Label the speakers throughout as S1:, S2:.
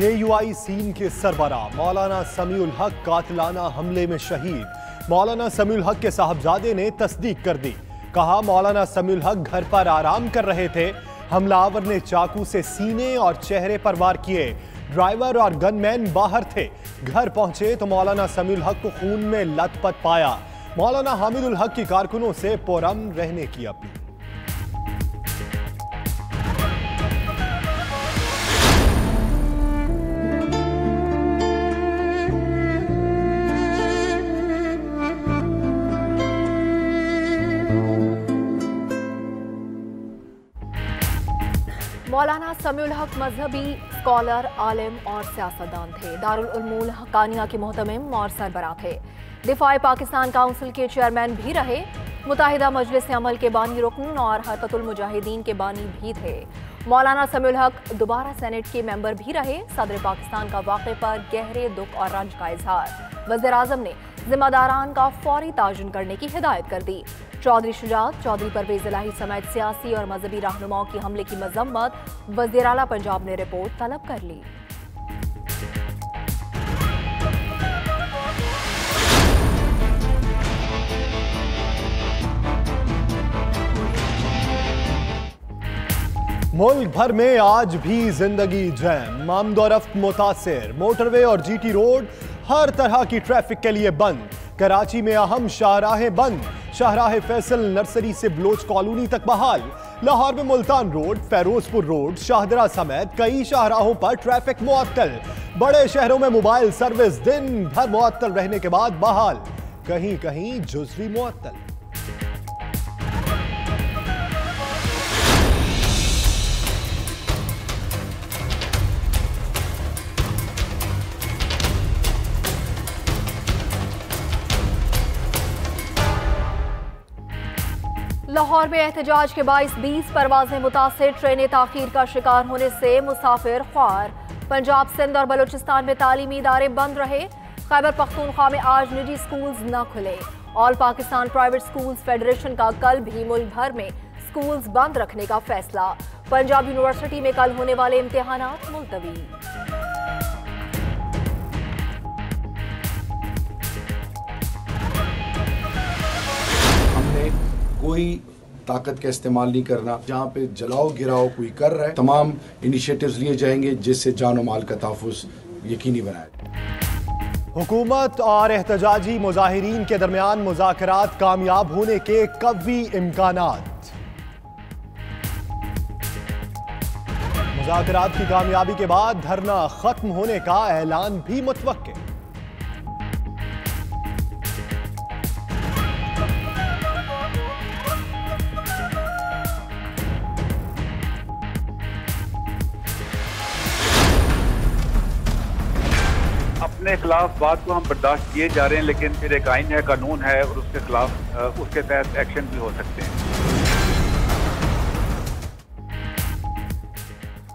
S1: جے you آئی سین کے سربراہ، مولانا سمیع الحق قاتلانہ حملے میں شہید۔ مولانا سمیع الحق کے صاحبزادے نے تصدیق کر دی۔ کہا، مولانا سمیع الحق گھر پر آرام کر رہے تھے۔ حملہ آور نے چاقو سے سینے اور چہرے پر وار کیے۔ ڈرائیور اور گن مین باہر تھے۔ گھر پہنچے تو مولانا سمیع الحق کو خون میں لت پت پایا۔ مولانا حامد الحق کی کارکنوں سے پورم رہنے کی اپیل۔
S2: مولانا سمیع الحق مذہبی اسکالر عالم اور سیاستدان تھے۔ دارالعلوم الحقانیہ کے محتمم اور سربراہ تھے۔ دفاع پاکستان کاؤنسل کے چیئرمین بھی رہے۔ متحدہ مجلس عمل کے بانی رکن اور حرکت المجاہدین کے بانی بھی تھے۔ مولانا سمیع الحق دوبارہ سینٹ کے ممبر بھی رہے۔ صدر پاکستان کا واقع پر گہرے دکھ اور رنج کا اظہار۔ وزیر اعظم نے ذمہ داران کا فوری تعین کرنے کی ہدایت کر دی۔ چودھری شجاعت، چودھری پرویز الہی سمیت سیاسی اور مذہبی رہنماؤں کی حملے کی مذمت، وزیر اعلیٰ پنجاب نے رپورٹ طلب کر لی۔
S1: ملک بھر میں آج بھی زندگی جیم آمد و رفت متاثر، موٹر وے اور جی ٹی روڈ ہر طرح کی ٹریفک کے لیے بند، کراچی میں اہم شاہراہیں بند شاہراہ فیصل نرسری سے بلوچ کالونی تک بحال۔ لاہور میں ملتان روڈ فیروز پور روڈ، شاہدرہ سمیت کئی شاہراہوں پر ٹریفک معطل۔ بڑے شہروں میں موبائل سروس دن بھر معطل رہنے کے بعد بحال۔ کہیں کہیں جزوی معطل۔
S2: لاہور میں احتجاج کے باعث بیس پروازیں متاثر، ٹرینیں تاخیر کا شکار ہونے سے مسافر خوار۔ پنجاب سندھ اور بلوچستان میں تعلیمی ادارے بند رہے۔ خیبر پختونخوا میں آج نجی سکولز نہ کھلے۔ All Pakistan private schools federation کا کل بھی ملک بھر میں سکولز بند رکھنے کا فیصلہ۔ پنجاب یونیورسٹی میں کل ہونے والے امتحانات ملتوی۔
S3: کوئی طاقت کا استعمال نہیں کرنا، جہاں پہ جلاؤ گراؤ کوئی کر رہا ہے، تمام انیشیٹوز لیے جائیں گے، جس سے جان و مال کا تحفظ یقینی بنائے۔
S1: حکومت اور احتجاجی مظاہرین کے درمیان مذاکرات کامیاب ہونے کے قوی امکانات۔ مذاکرات کی کامیابی کے بعد دھرنا ختم ہونے کا اعلان بھی متوقع۔
S4: اپنے خلاف بات کو ہم برداشت کیے جا رہے ہیں، لیکن پھر ایک آئین ہے، قانون ہے اور اس کے خلاف اس کے تحت ایکشن بھی ہو سکتے ہیں۔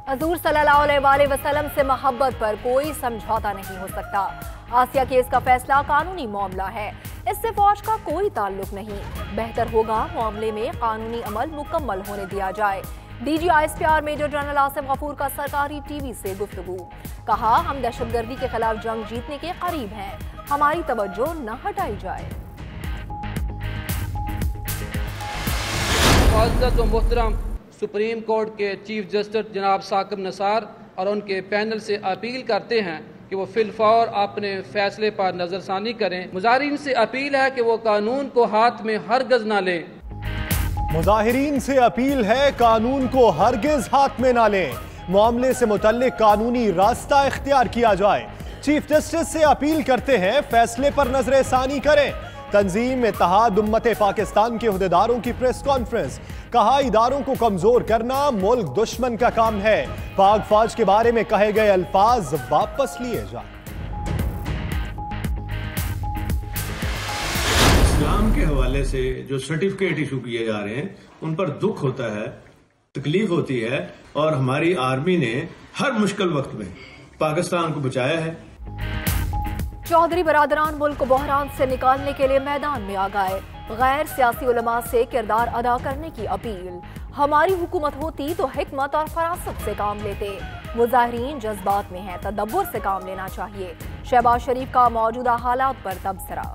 S2: حضور صلی اللہ علیہ وآلہ وسلم سے محبت پر کوئی سمجھوتا نہیں ہو سکتا۔ آسیہ کیس کا فیصلہ قانونی معاملہ ہے۔ اس سے فوج کا کوئی تعلق نہیں۔ بہتر ہوگا معاملے میں قانونی عمل مکمل ہونے دیا جائے۔ D G I S P R major general Asif Ghafoor کا سرکاری ٹی وی سے گفتگو۔ کہا، ہم دہشت گردی کے خلاف جنگ جیتنے کے قریب ہیں۔ ہماری توجہ نہ ہٹائی جائے۔
S5: معزز و محترم، سپریم کورٹ کے چیف جسٹس جناب ثاقب نثار اور ان کے پینل سے اپیل کرتے ہیں کہ وہ فی الفور اپنے فیصلے پر نظر ثانی کریں۔ مظاہرین سے اپیل ہے کہ وہ قانون کو ہاتھ میں ہرگز نہ لیں۔
S1: مظاہرین سے اپیل ہے قانون کو ہرگز ہاتھ میں نہ لیں۔ معاملے سے متعلق قانونی راستہ اختیار کیا جائے۔ چیف جسٹس سے اپیل کرتے ہیں فیصلے پر نظر ثانی کریں۔ تنظیم اتحاد امت پاکستان کے عہدیداروں کی پریس کانفرنس۔ کہا، اداروں کو کمزور کرنا ملک دشمن کا کام ہے۔ پاک فوج کے بارے میں کہے گئے الفاظ واپس لیے جائیں۔
S6: اسلام کے حوالے سے جو سرٹیفکیٹ ایشو کیے جا رہے ہیں، ان پر دکھ ہوتا ہے، تکلیف ہوتی ہے اور ہماری آرمی نے ہر مشکل وقت میں پاکستان کو بچایا ہے۔
S2: چودھری برادران ملک کو بحران سے نکالنے کے لیے میدان میں آ گئے غیر سیاسی علماء سے کردار ادا کرنے کی اپیل۔ ہماری حکومت ہوتی تو حکمت اور فراست سے کام لیتے۔ مظاہرین جذبات میں ہیں، تدبر سے کام لینا چاہیے۔ شہباز شریف کا موجودہ حالات پر تبصرہ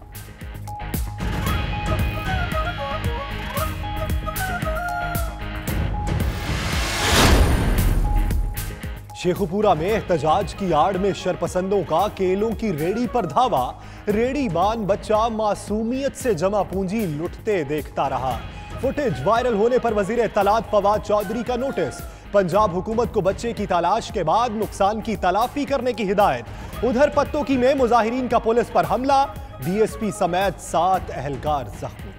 S1: شیخوپورہ میں احتجاج کی آڑ میں شرپسندوں کا کیلوں کی ریڑی پر دھاوا۔ ریڑی بان بچہ معصومیت سے جمع پونجی لٹتے دیکھتا رہا۔ فوٹیج وائرل ہونے پر وزیر اطلاعات فواد چودری کا نوٹس۔ پنجاب حکومت کو بچے کی تلاش کے بعد نقصان کی تلافی کرنے کی ہدایت۔ ادھر پتوں کی میں مظاہرین کا پولیس پر حملہ۔ ڈی ایس پی سمیت سات اہلکار زخمی۔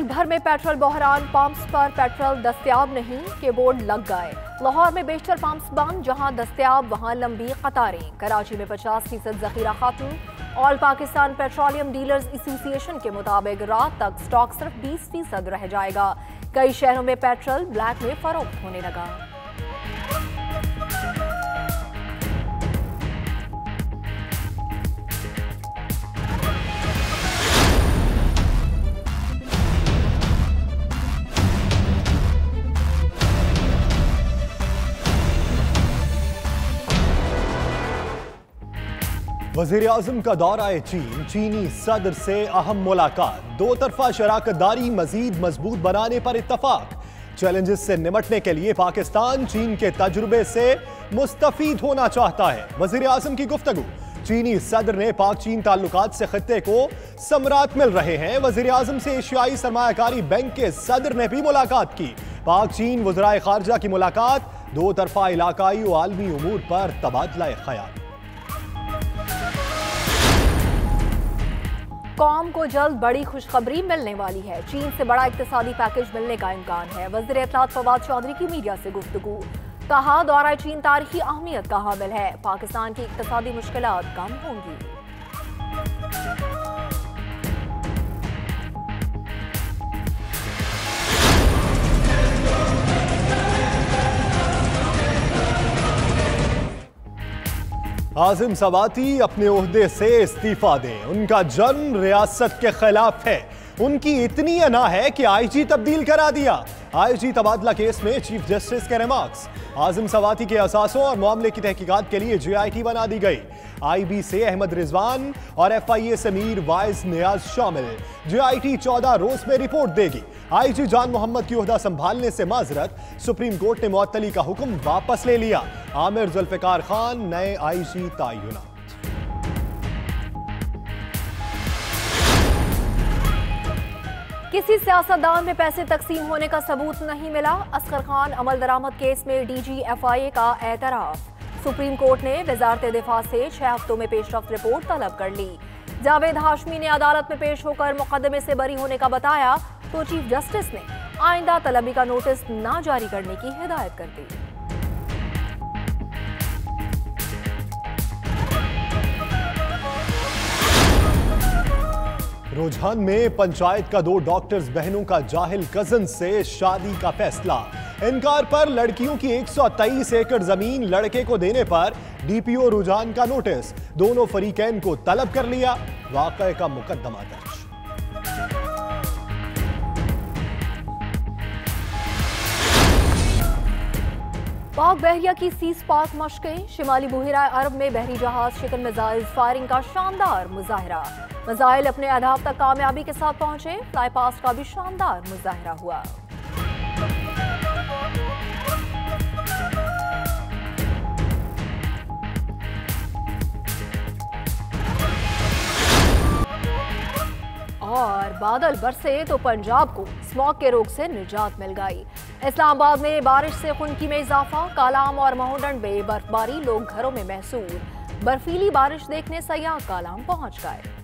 S2: ملک بھر میں پیٹرول بحران پمپس پر پیٹرول دستیاب نہیں، کہ بورڈ لگ گئے۔ لاہور میں بیشتر پمپس بند، جہاں دستیاب، وہاں لمبی قطاریں۔ کراچی میں پچاس فیصد ذخیرہ خاتون۔ آل پاکستان پیٹرولیم ڈیلرز ایسوسی ایشن کے مطابق رات تک سٹاک صرف بیس فیصد رہ جائے گا۔ کئی شہروں میں پیٹرول بلیک میں فروخت ہونے لگا۔
S1: وزیر اعظم کا دورہ چین، چینی صدر سے اہم ملاقات۔ دو طرفہ شراکت داری مزید مضبوط بنانے پر اتفاق۔ چیلنجز سے نمٹنے کے لیے پاکستان چین کے تجربے سے مستفید ہونا چاہتا ہے۔ وزیر اعظم کی گفتگو۔ چینی صدر نے پاک چین تعلقات سے خطے کو سمرات مل رہے ہیں۔ وزیر اعظم سے ایشیائی سرمایہ کاری بینک کے صدر نے بھی ملاقات کی۔ پاک چین وزرائے خارجہ کی ملاقات۔ دو طرفہ علاقائی و عالمی امور پر تبادلہ خیال۔
S2: قوم کو جلد بڑی خوشخبری ملنے والی ہے۔ چین سے بڑا اقتصادی پیکج ملنے کا امکان ہے۔ وزیر اطلاعات فواد چودھری کی میڈیا سے گفتگو۔ کہا، دورہ چین تاریخی اہمیت کا حامل ہے۔ پاکستان کی اقتصادی مشکلات کم ہوں گی۔
S1: عاظم سواتی اپنے عہدے سے استعفیٰ دیں ان کا جرم ریاست کے خلاف ہے۔ ان کی اتنی انا ہے کہ آئی جی تبدیل کرا دیا۔ آئی جی تبادلہ کیس میں چیف جسٹس کے ریمارکس۔ عاظم سواتی کے اساسوں اور معاملے کی تحقیقات کے لیے جے آئی ٹی بنا دی گئی۔ آئی بی سے احمد رضوان اور F I A Sameer wise Niaz شامل۔ جے آئی ٹی چودہ روز میں رپورٹ دے گی۔ آئی جی جان محمد کی عہدہ سنبھالنے سے معذرت، سپریم کورٹ نے معطلی کا حکم واپس لے لیا۔ عامر ذوالفقار خان، نئے آئی جی تعینات۔
S2: کسی سیاستدان میں پیسے تقسیم ہونے کا ثبوت نہیں ملا اسکر خان عمل درامت کیس میں D G F I A کا اعتراف۔ سپریم کورٹ نے وزارت دفاع سے چھ ہفتوں میں پیش رفت رپورٹ طلب کر لی۔ جاوید ہاشمی نے عدالت میں پیش ہو کر مقدمے سے بری ہونے کا بتایا تو چیف جسٹس نے آئندہ طلبی کا نوٹس نہ جاری کرنے کی ہدایت کر دی۔
S1: رجحان میں پنچایت کا دو ڈاکٹرز بہنوں کا جاہل کزن سے شادی کا فیصلہ۔ انکار پر لڑکیوں کی ایک سو تئیس ایکڑ زمین لڑکے کو دینے پر ڈی پی او رجحان کا نوٹس۔ دونوں فریقین کو طلب کر لیا واقعے کا مقدمہ درج۔
S2: پاک بحریہ کی سیز پاک مشقیں، شمالی بحیرہ عرب میں بحری جہاز شکن میزائل فائرنگ کا شاندار مظاہرہ۔ میزائل اپنے اہداف تک کامیابی کے ساتھ پہنچے، فلائی پاسٹ کا بھی شاندار مظاہرہ ہوا۔ اور بادل برسے تو پنجاب کو سموک کے روگ سے نجات مل گئی اسلام آباد میں بارش سے خنکی میں اضافہ، کالام اور مہوڈنڈ میں برف باری لوگ گھروں میں محسور برفیلی بارش دیکھنے سیاح کالام پہنچ گئے۔